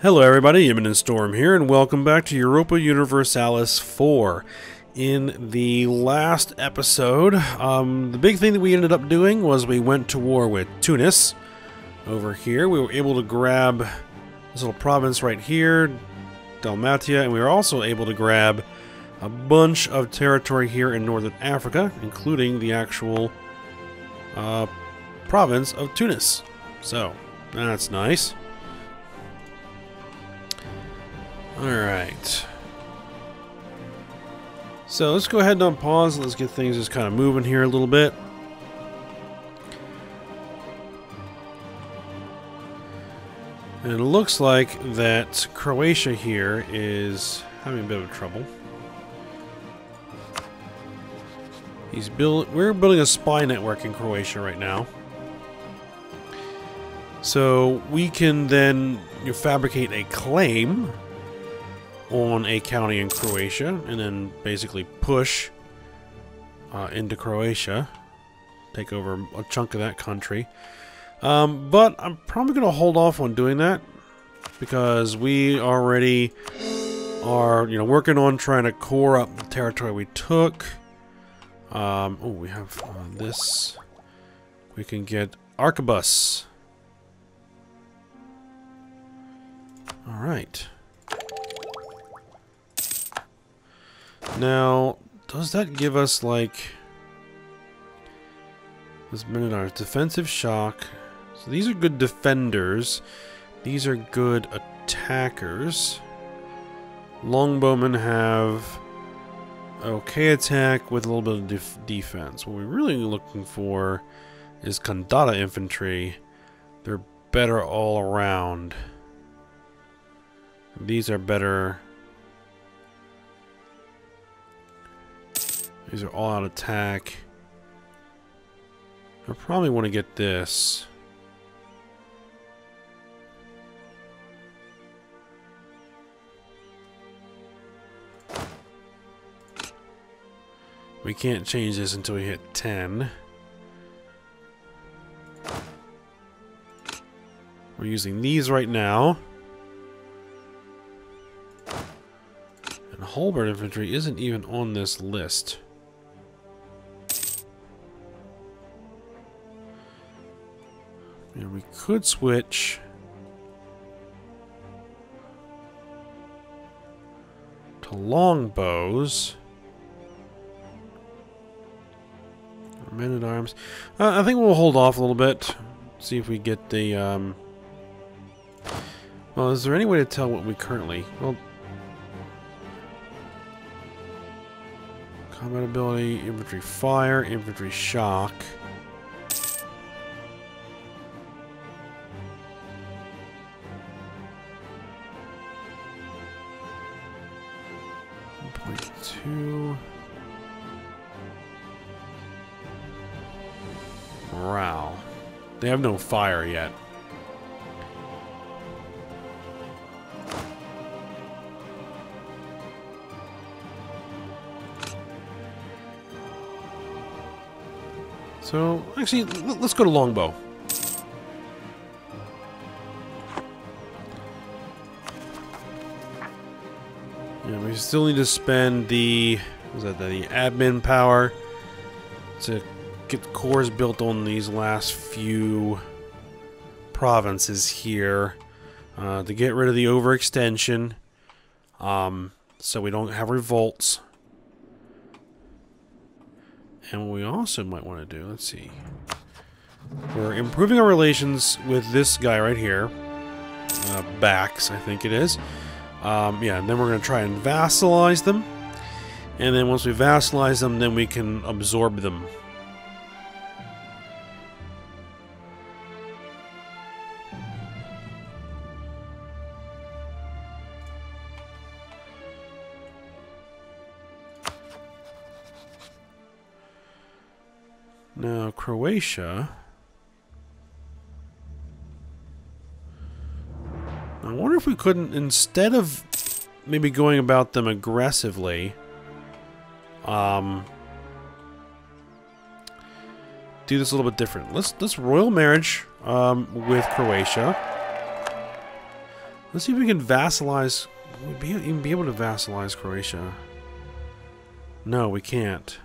Hello everybody, Imminent Storm here, and welcome back to Europa Universalis 4. In the last episode, um, the big thing that we ended up doing was we went to war with Tunis. Over here, we were able to grab this little province right here, Dalmatia, and we were also able to grab a bunch of territory here in northern Africa, including the actual uh, province of Tunis. So, that's nice. Alright. So let's go ahead and unpause. Let's get things just kind of moving here a little bit. And it looks like that Croatia here is having a bit of trouble. He's build we're building a spy network in Croatia right now. So we can then you fabricate a claim on a county in Croatia and then basically push uh, into Croatia. Take over a chunk of that country. Um, but I'm probably going to hold off on doing that because we already are, you know, working on trying to core up the territory we took. Um, oh, we have uh, this. We can get Arquebus. All right. Now, does that give us, like... This Minotaur, defensive shock. So these are good defenders. These are good attackers. Longbowmen have okay attack with a little bit of def defense. What we're really looking for is Kandata infantry. They're better all around. These are better These are all out of attack. I probably want to get this. We can't change this until we hit 10. We're using these right now. And Halberd infantry isn't even on this list. And we could switch to longbows. Men at arms. Uh, I think we'll hold off a little bit. See if we get the. Um... Well, is there any way to tell what we currently? Well, combat ability, infantry fire, infantry shock. They have no fire yet. So, actually, let's go to Longbow. Yeah, we still need to spend the was that the admin power to get cores built on these last few provinces here uh, to get rid of the overextension um, so we don't have revolts and what we also might want to do let's see we're improving our relations with this guy right here uh, Bax I think it is um, yeah, and then we're going to try and vassalize them. And then once we vassalize them, then we can absorb them. I wonder if we couldn't, instead of maybe going about them aggressively, um, do this a little bit different. Let's let's royal marriage um, with Croatia. Let's see if we can vassalize. We even be able to vassalize Croatia? No, we can't.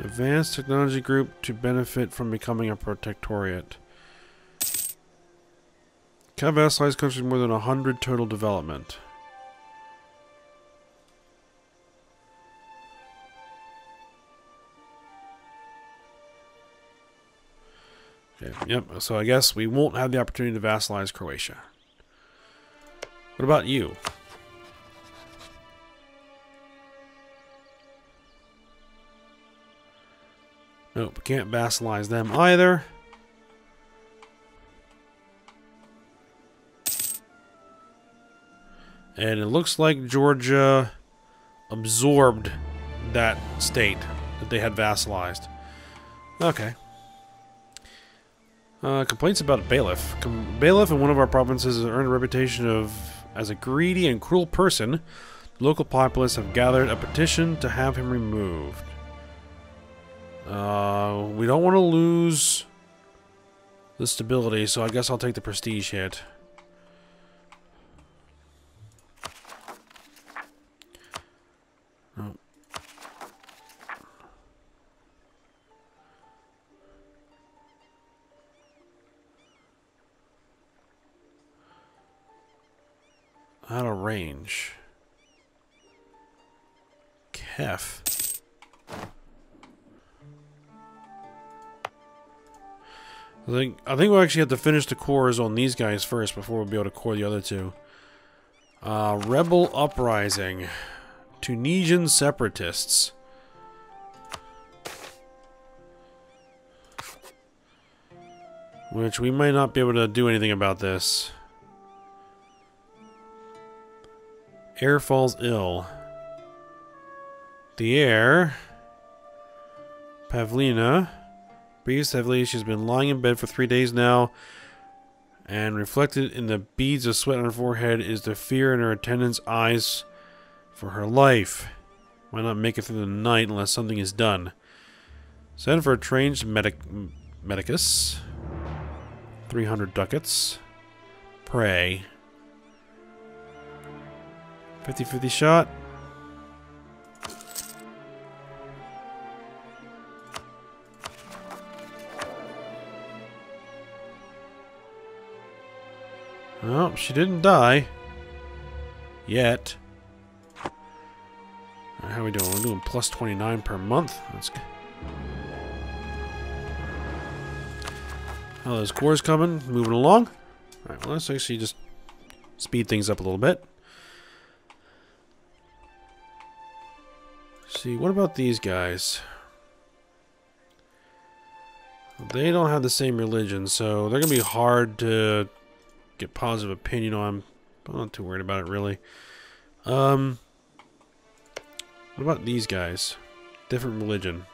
Advanced technology group to benefit from becoming a protectorate. Can vassalize countries more than 100 total development. Yep, so I guess we won't have the opportunity to vassalize Croatia. What about you? Nope, can't vassalize them either. And it looks like Georgia absorbed that state that they had vassalized. Okay. Uh, complaints about a bailiff. Com bailiff in one of our provinces has earned a reputation of as a greedy and cruel person. The local populace have gathered a petition to have him removed. Uh, we don't want to lose the stability, so I guess I'll take the prestige hit. Oh. Out of range. Kef. I think I think we'll actually have to finish the cores on these guys first before we'll be able to core the other two. Uh, Rebel Uprising. Tunisian Separatists. Which we might not be able to do anything about this. Heir falls ill. The heir. Pavlina. Breathes heavily. She's been lying in bed for three days now. And reflected in the beads of sweat on her forehead is the fear in her attendant's eyes for her life. Why not make it through the night unless something is done? Send for a trained medic medicus. 300 ducats. Pray. 50-50 shot. Oh, she didn't die. Yet. How are we doing? We're doing plus 29 per month. That's good. Oh, those cores coming, moving along. Alright, well, let's actually just speed things up a little bit. see, what about these guys? They don't have the same religion, so they're going to be hard to get positive opinion on. I'm not too worried about it, really. Um, what about these guys? Different religion.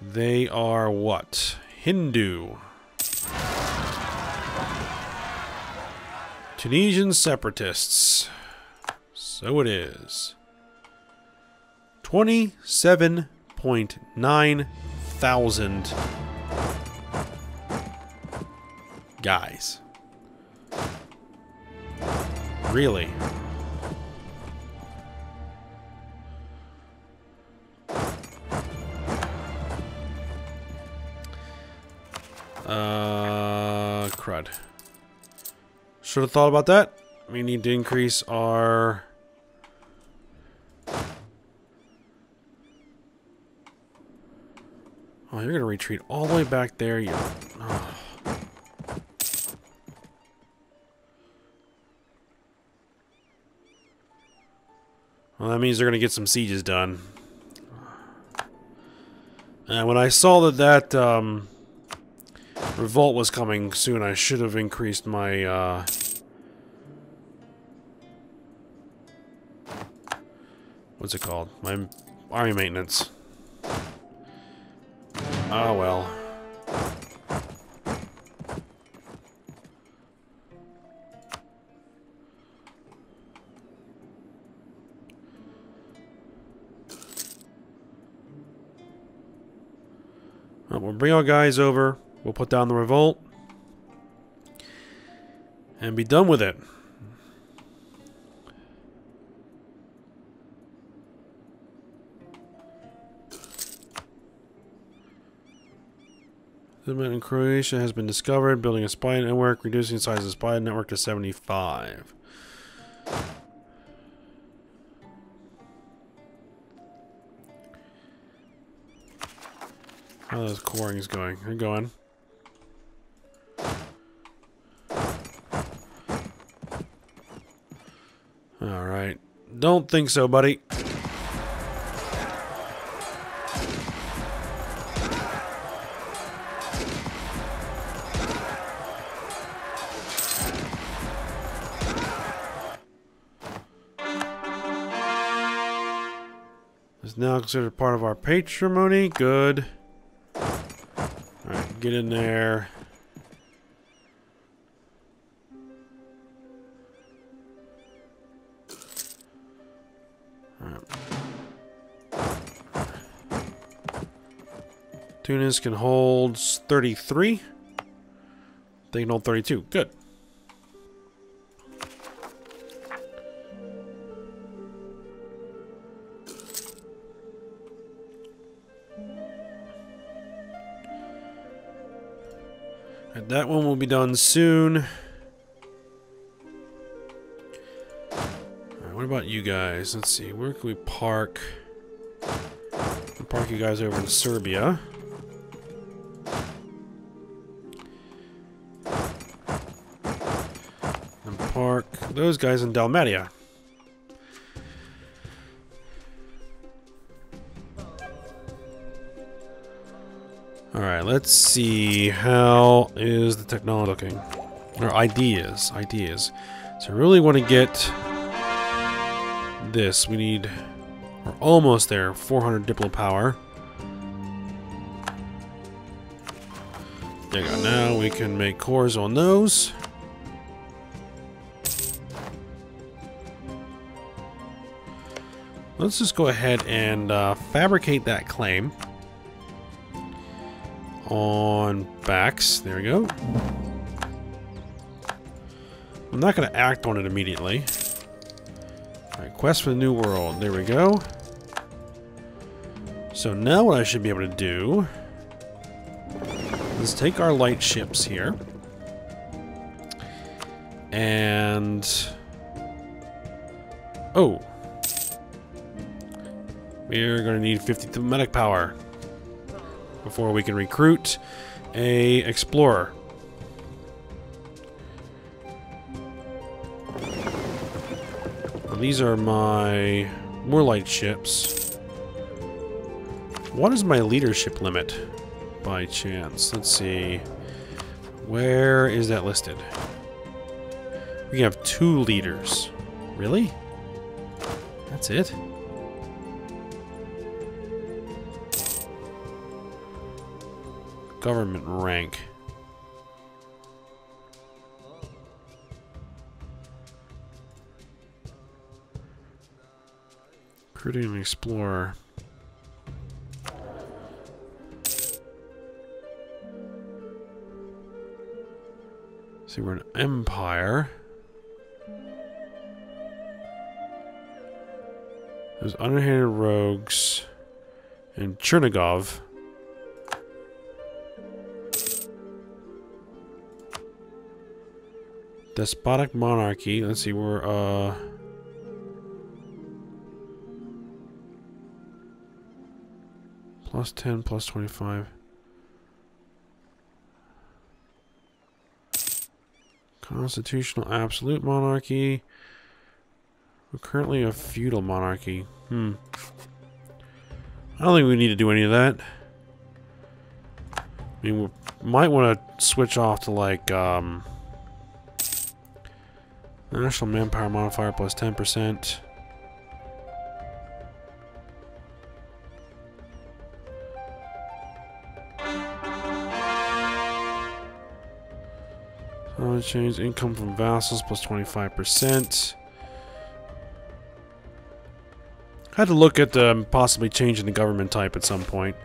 They are what? Hindu. Tunisian separatists. So it is. 27.9 thousand guys. Really? Uh, crud. Should have thought about that. We need to increase our... Oh, you're going to retreat all the way back there. You... Oh. Well, that means they're going to get some sieges done. And when I saw that that um, revolt was coming soon, I should have increased my... Uh, what's it called? My army maintenance. Oh well. Bring our guys over. We'll put down the revolt. And be done with it. Settlement in Croatia has been discovered, building a spy network, reducing the size of the spy network to 75. How are those corings going? They're going. Alright. Don't think so, buddy. Is now considered part of our patrimony. Good. Get in there. Tunis can hold 33. They can hold 32. Good. That one will be done soon. what about you guys? Let's see. Where can we park? Park you guys over in Serbia. And park those guys in Dalmatia. Alright, let's see. How is the technology looking? Or ideas. Ideas. So I really want to get this. We need... We're almost there. 400 Diplo power. There you go. Now we can make cores on those. Let's just go ahead and uh, fabricate that claim on backs. There we go. I'm not going to act on it immediately. Alright, quest for the new world. There we go. So now what I should be able to do is take our light ships here and oh we're going to need 50 medic power before we can recruit a explorer. These are my more light ships. What is my leadership limit by chance? Let's see. Where is that listed? We have two leaders. Really? That's it? Government rank. Recruiting an explorer. See, we're an empire. There's underhanded rogues in Chernigov. Despotic monarchy. Let's see, we're, uh... Plus 10, plus 25. Constitutional absolute monarchy. We're currently a feudal monarchy. Hmm. I don't think we need to do any of that. I mean, we might want to switch off to, like, um... National manpower modifier plus 10%. Uh, change income from vassals plus 25%. I had to look at um, possibly changing the government type at some point.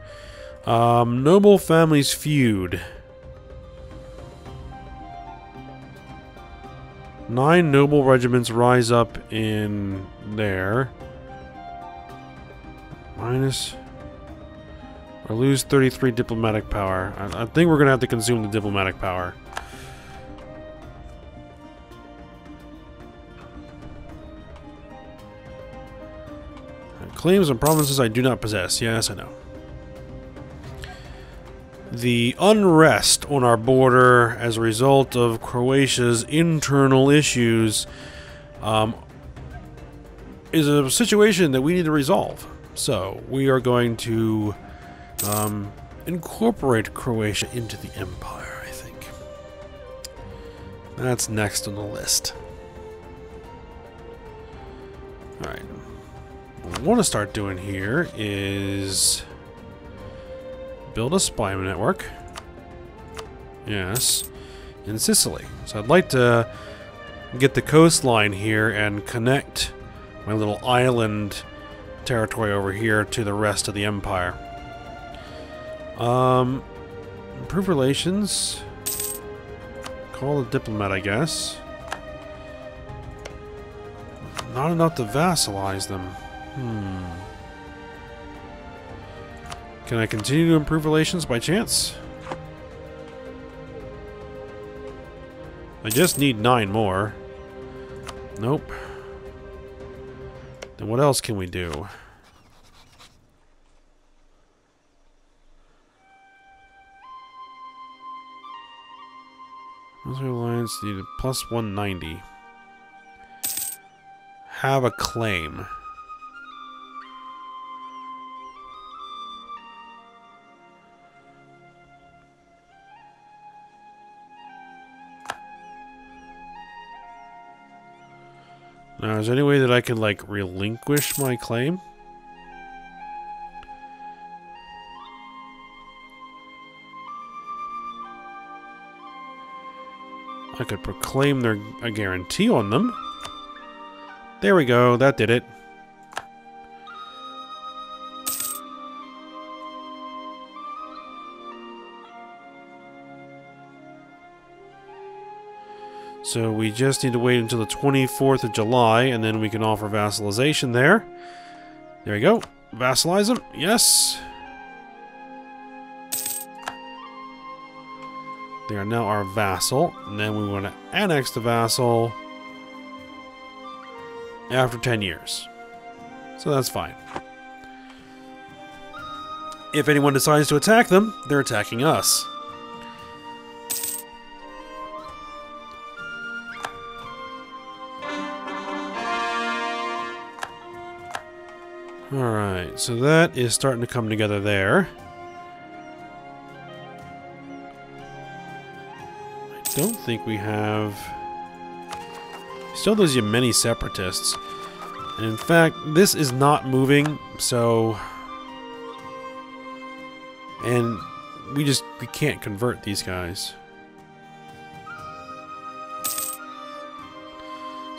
Um, noble families feud. Nine noble regiments rise up in there. Minus... Or lose 33 diplomatic power. I, I think we're going to have to consume the diplomatic power. Claims on provinces I do not possess. Yes, I know. The unrest on our border as a result of Croatia's internal issues um, is a situation that we need to resolve. So, we are going to um, incorporate Croatia into the empire, I think. That's next on the list. Alright. What I want to start doing here is build a spy network. Yes. In Sicily. So I'd like to get the coastline here and connect my little island territory over here to the rest of the empire. Um, improve relations. Call a diplomat, I guess. Not enough to vassalize them. Hmm. Can I continue to improve relations by chance? I just need nine more. Nope. Then what else can we do? Military Alliance needed plus 190. Have a claim. Now, is there any way that I can, like, relinquish my claim? I could proclaim their a guarantee on them. There we go, that did it. So we just need to wait until the 24th of July, and then we can offer vassalization there. There we go. Vassalize them. Yes. They are now our vassal. And then we want to annex the vassal after 10 years. So that's fine. If anyone decides to attack them, they're attacking us. Alright, so that is starting to come together there. I don't think we have... Still those Yemeni separatists. And in fact, this is not moving, so... And we just we can't convert these guys.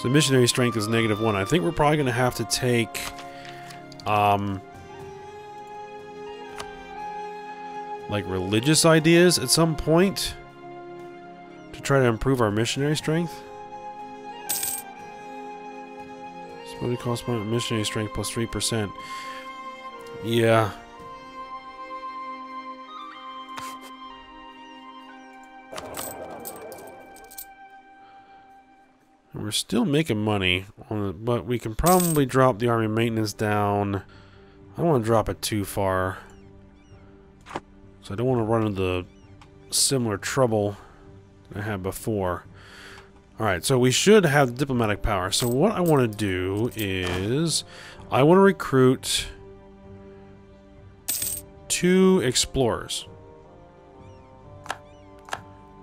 So missionary strength is negative one. I think we're probably going to have to take um, like religious ideas at some point to try to improve our missionary strength. Supposed cost missionary strength plus 3%. Yeah. Still making money, on but we can probably drop the army maintenance down. I don't want to drop it too far. So I don't want to run into the similar trouble I had before. Alright, so we should have diplomatic power. So what I want to do is I want to recruit two explorers.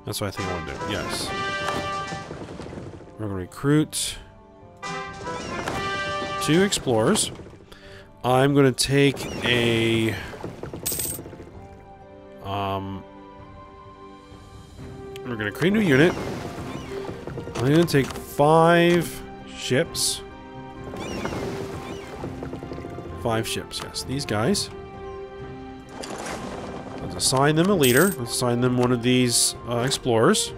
That's what I think I want to do. Yes. We're going to recruit two explorers. I'm going to take a... Um... We're going to create a new unit. I'm going to take five ships. Five ships, yes. These guys. let's assign them a leader. Let's assign them one of these uh, explorers.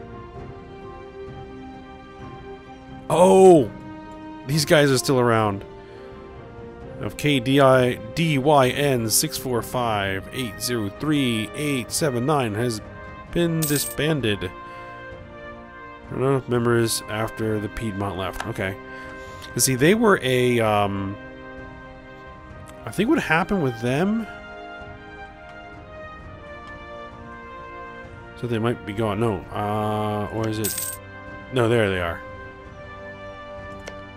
Oh! These guys are still around. Of KDI DYN 645-803-879 has been disbanded. Not enough members after the Piedmont left. Okay. You see, they were a, um... I think what happened with them... So they might be gone. No. Uh, or is it... No, there they are.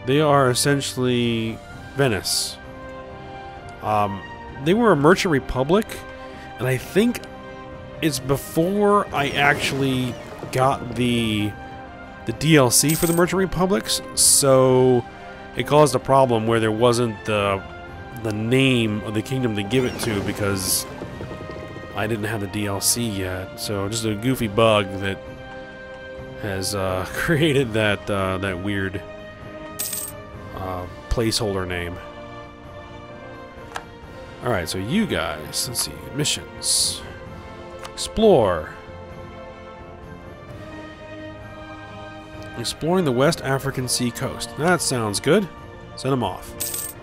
They are essentially Venice. Um, they were a merchant republic, and I think it's before I actually got the the DLC for the merchant republics, so it caused a problem where there wasn't the the name of the kingdom to give it to because I didn't have the DLC yet. So just a goofy bug that has uh, created that uh, that weird placeholder name. Alright, so you guys, let's see, missions. Explore. Exploring the West African Sea coast. That sounds good. Send them off.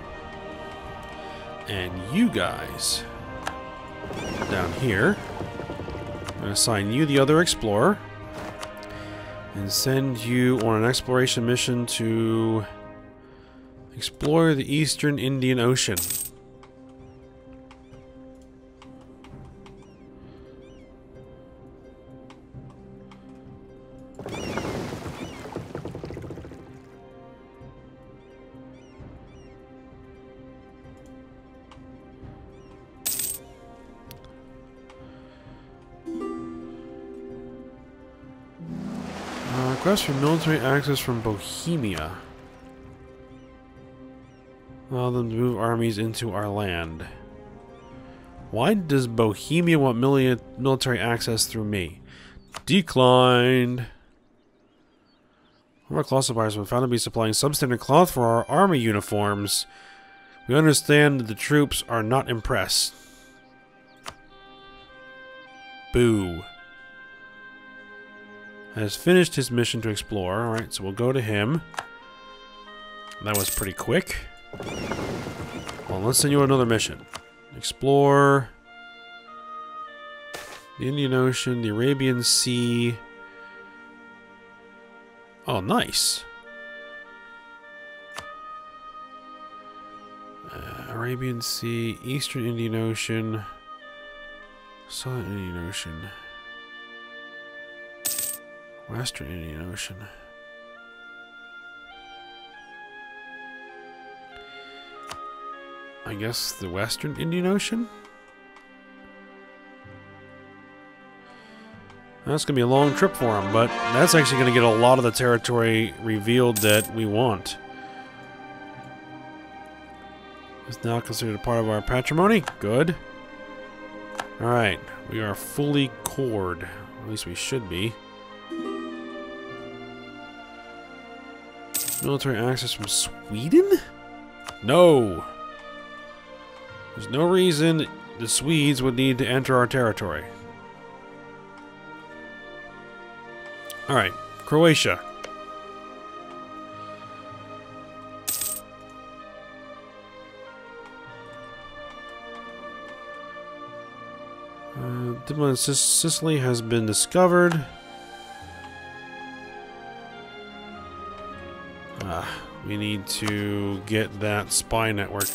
And you guys, down here, I'm going to assign you the other explorer. And send you on an exploration mission to explore the eastern Indian Ocean. Uh, request for military access from Bohemia. Allow them to move armies into our land. Why does Bohemia want military access through me? Declined. Our cloth suppliers were found to be supplying substandard cloth for our army uniforms. We understand that the troops are not impressed. Boo has finished his mission to explore. Alright, so we'll go to him. That was pretty quick. Well, let's send you another mission. Explore the Indian Ocean, the Arabian Sea. Oh, nice. Uh, Arabian Sea, Eastern Indian Ocean, Southern Indian Ocean. Western Indian Ocean. I guess the Western Indian Ocean? That's going to be a long trip for him, but that's actually going to get a lot of the territory revealed that we want. It's now considered a part of our patrimony. Good. Alright, we are fully cored. At least we should be. Military access from Sweden? No! There's no reason the Swedes would need to enter our territory. Alright, Croatia. Uh, Sicily has been discovered. Ah, We need to get that spy network.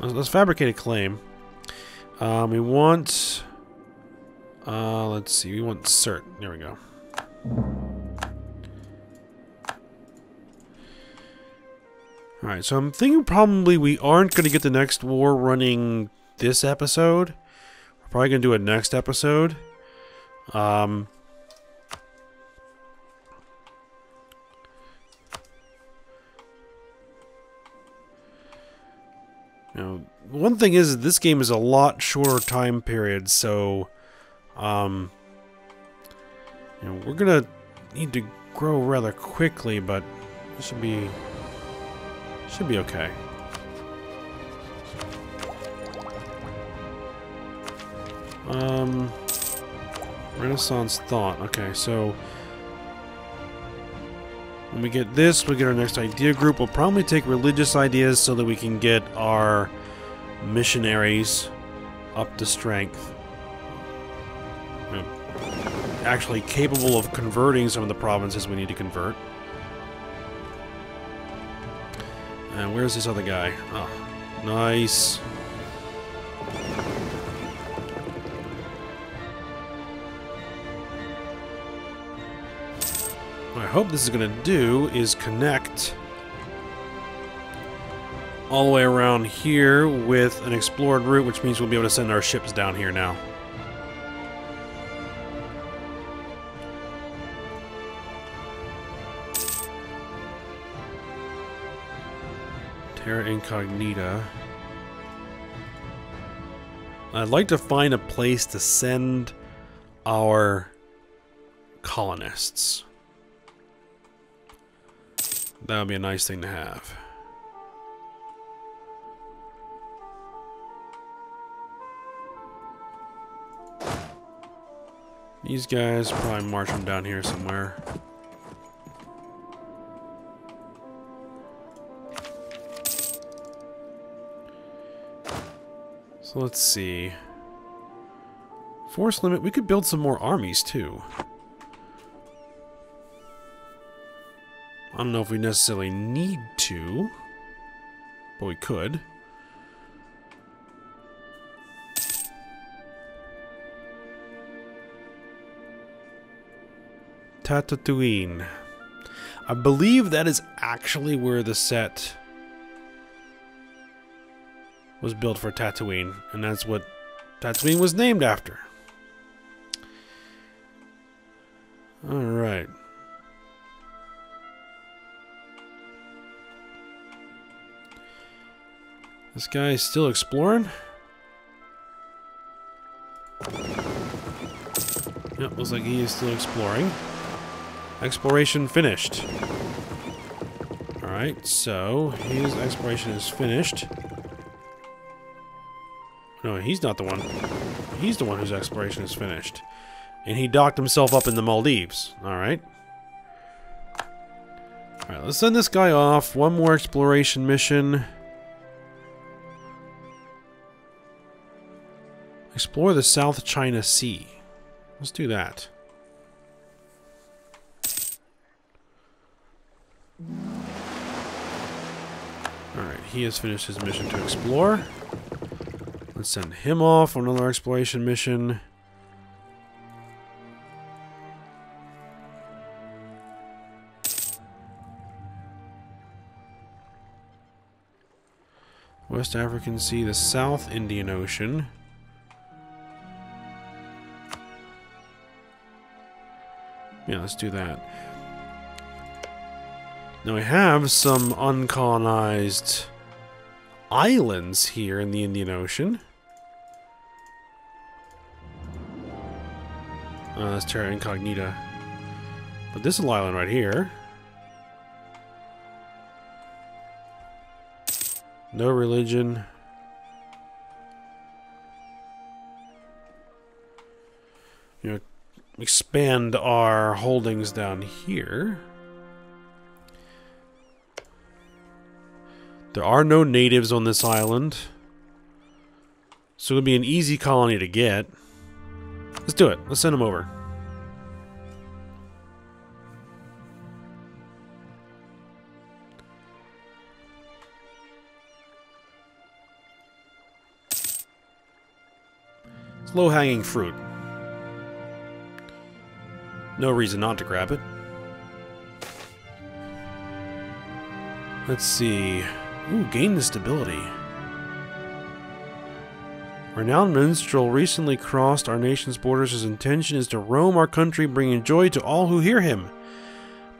Let's, let's fabricate a claim. Um, we want... Uh, let's see. We want cert. There we go. Alright, so I'm thinking probably we aren't going to get the next war running this episode. We're probably going to do a next episode. Um, Know, one thing is this game is a lot shorter time period, so um, you know, we're gonna need to grow rather quickly, but this should be should be okay. Um, Renaissance thought. Okay, so when we get this, we get our next idea group. We'll probably take religious ideas so that we can get our missionaries up to strength. Hmm. Actually capable of converting some of the provinces we need to convert. And where's this other guy? Oh, nice. Hope this is going to do is connect all the way around here with an explored route, which means we'll be able to send our ships down here now. Terra Incognita. I'd like to find a place to send our colonists. That would be a nice thing to have. These guys probably march them down here somewhere. So let's see. Force limit, we could build some more armies too. I don't know if we necessarily need to, but we could. Tatooine. I believe that is actually where the set was built for Tatooine, and that's what Tatooine was named after. Alright. This guy is still exploring. Yep, looks like he is still exploring. Exploration finished. Alright, so his exploration is finished. No, he's not the one. He's the one whose exploration is finished. And he docked himself up in the Maldives. Alright. Alright, let's send this guy off. One more exploration mission. Explore the South China Sea. Let's do that. Alright, he has finished his mission to explore. Let's send him off on another exploration mission. West African Sea, the South Indian Ocean. Let's do that. Now we have some uncolonized islands here in the Indian Ocean. Uh, that's Terra Incognita. But this little island right here. No religion. You know, expand our holdings down here. There are no natives on this island. So it'll be an easy colony to get. Let's do it. Let's send them over. It's low-hanging fruit. No reason not to grab it. Let's see. Ooh, gain the stability. Renowned minstrel recently crossed our nation's borders. His intention is to roam our country, bringing joy to all who hear him.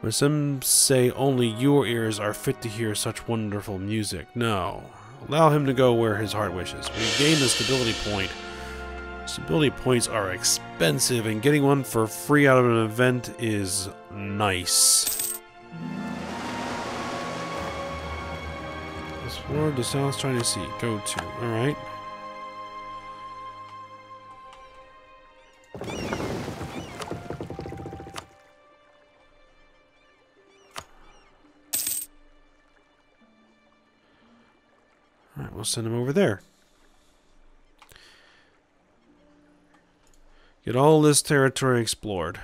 But some say only your ears are fit to hear such wonderful music. No. Allow him to go where his heart wishes. We gain the stability point. Stability points are expensive, and getting one for free out of an event is nice. Explore the sounds. Trying to see. Go to. Alright. Alright, we'll send him over there. Get all this territory explored.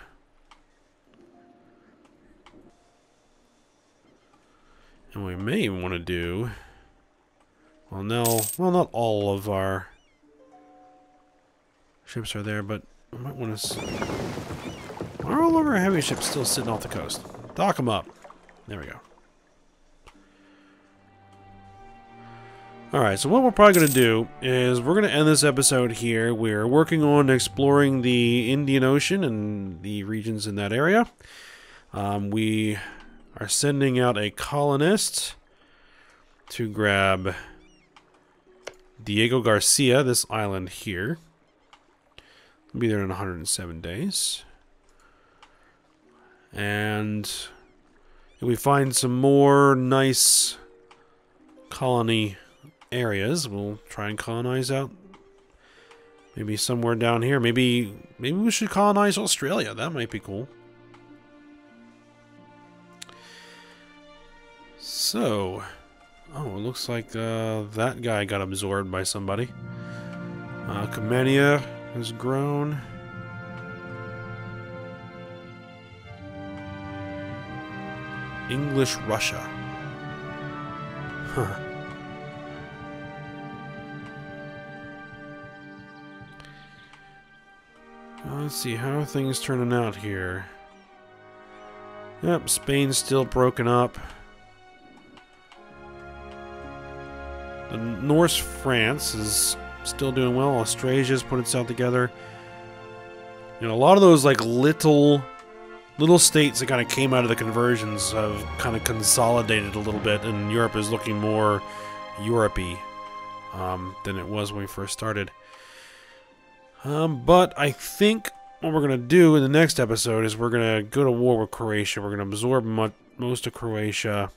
And we may want to do... Well, no. Well, not all of our ships are there, but I might want to... Are all of our heavy ships still sitting off the coast? Dock them up. There we go. Alright, so what we're probably going to do is we're going to end this episode here. We're working on exploring the Indian Ocean and the regions in that area. Um, we are sending out a colonist to grab Diego Garcia, this island here. We'll be there in 107 days. And if we find some more nice colony areas. We'll try and colonize out. Maybe somewhere down here. Maybe maybe we should colonize Australia. That might be cool. So, oh, it looks like uh, that guy got absorbed by somebody. Uh, Cumania has grown. English Russia. Huh. Let's see, how are things turning out here? Yep, Spain's still broken up. The Norse France is still doing well. Austrasia's put itself together. You know, a lot of those like little little states that kind of came out of the conversions have kind of consolidated a little bit, and Europe is looking more Europey um, than it was when we first started. Um, but I think what we're going to do in the next episode is we're going to go to war with Croatia. We're going to absorb most of Croatia.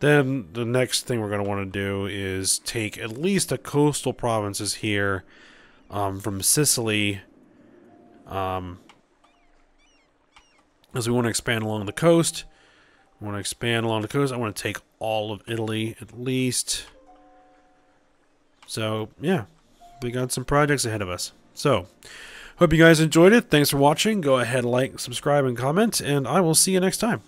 Then the next thing we're going to want to do is take at least the coastal provinces here um, from Sicily. Um, as we want to expand along the coast. We want to expand along the coast. I want to take all of Italy at least. So, yeah. We got some projects ahead of us. So, hope you guys enjoyed it. Thanks for watching. Go ahead, like, subscribe, and comment, and I will see you next time.